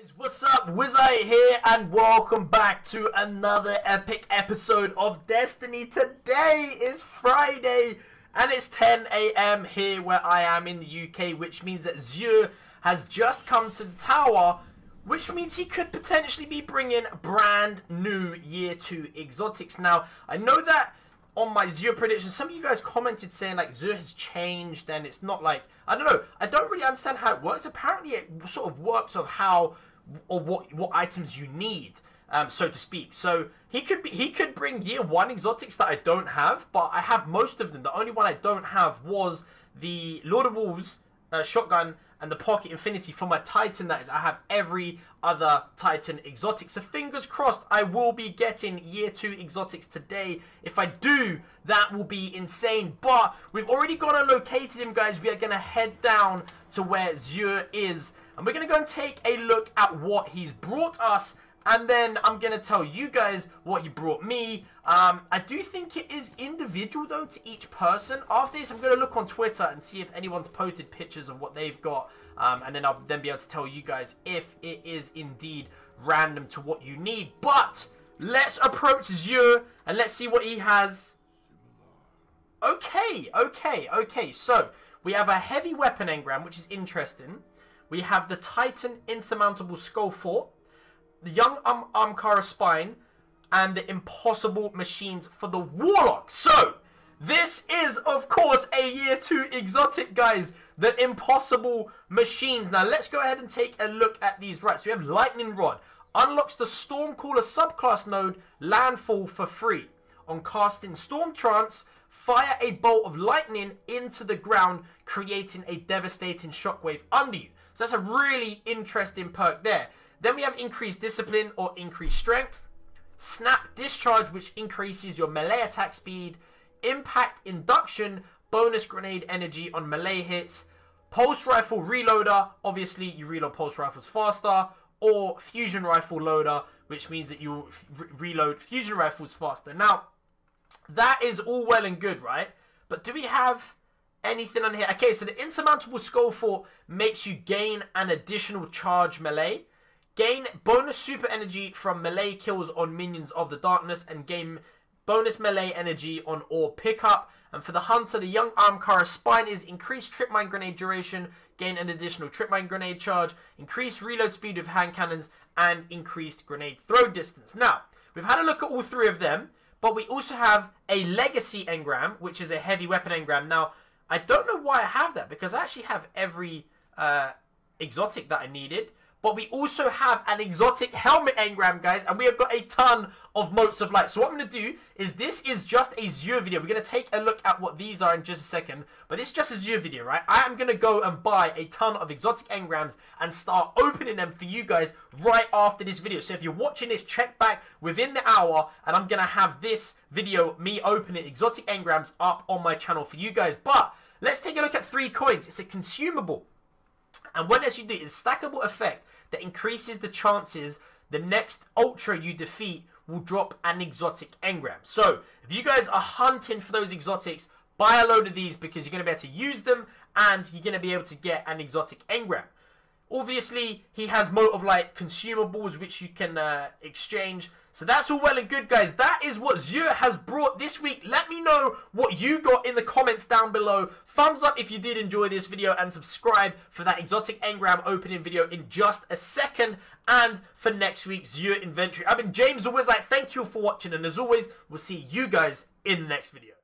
guys, what's up? Wizzite here, and welcome back to another epic episode of Destiny. Today is Friday, and it's 10 a.m. here where I am in the UK, which means that Xur has just come to the tower, which means he could potentially be bringing brand new Year 2 exotics. Now, I know that on my Xur prediction, some of you guys commented saying like Xur has changed and it's not like I don't know. I don't really understand how it works. Apparently, it sort of works of how or what what items you need, um, so to speak. So he could be he could bring year one exotics that I don't have, but I have most of them. The only one I don't have was the Lord of Wolves uh, shotgun and the Pocket Infinity for my Titan. That is, I have every other Titan exotic. So fingers crossed, I will be getting year two exotics today. If I do, that will be insane. But we've already gone and located him, guys. We are going to head down to where Xur is. And we're going to go and take a look at what he's brought us and then I'm going to tell you guys what he brought me. Um, I do think it is individual, though, to each person. After this, I'm going to look on Twitter and see if anyone's posted pictures of what they've got. Um, and then I'll then be able to tell you guys if it is indeed random to what you need. But let's approach Xur and let's see what he has. Okay, okay, okay. So we have a heavy weapon engram, which is interesting. We have the Titan Insurmountable Skullfort the Young um, Ahamkara Spine, and the Impossible Machines for the Warlock. So, this is, of course, a Year 2 exotic, guys. The Impossible Machines. Now, let's go ahead and take a look at these. Right, so we have Lightning Rod. Unlocks the Stormcaller subclass node Landfall for free. On casting Storm Trance, fire a bolt of lightning into the ground, creating a devastating shockwave under you. So that's a really interesting perk there. Then we have increased discipline or increased strength. Snap discharge, which increases your melee attack speed. Impact induction, bonus grenade energy on melee hits. Pulse rifle reloader, obviously you reload pulse rifles faster. Or fusion rifle loader, which means that you re reload fusion rifles faster. Now, that is all well and good, right? But do we have anything on here? Okay, so the insurmountable skullfort makes you gain an additional charge melee. Gain bonus super energy from melee kills on minions of the darkness and gain bonus melee energy on all pickup. And for the Hunter, the Young Ahamkara Spine is increased trip mine grenade duration, gain an additional trip mine grenade charge, increased reload speed of hand cannons, and increased grenade throw distance. Now, we've had a look at all three of them, but we also have a Legacy engram, which is a heavy weapon engram. Now, I don't know why I have that, because I actually have every uh, exotic that I needed. But we also have an exotic helmet engram, guys. And we have got a ton of motes of light. So what I'm going to do is this is just a Xur video. We're going to take a look at what these are in just a second. But this is just a Xur video, right? I am going to go and buy a ton of exotic engrams and start opening them for you guys right after this video. So if you're watching this, check back within the hour. And I'm going to have this video, me opening exotic engrams up on my channel for you guys. But let's take a look at three coins. It's a consumable. And what else you do is stackable effect that increases the chances the next ultra you defeat will drop an exotic engram. So if you guys are hunting for those exotics, buy a load of these because you're going to be able to use them and you're going to be able to get an exotic engram. Obviously, he has mote of light consumables which you can uh, exchange. So that's all well and good, guys. That is what Xur has brought this week. Let me know what you got in the comments down below. Thumbs up if you did enjoy this video and subscribe for that exotic engram opening video in just a second. And for next week's Xur inventory. I've been James the Wizard. Thank you for watching. And as always, we'll see you guys in the next video.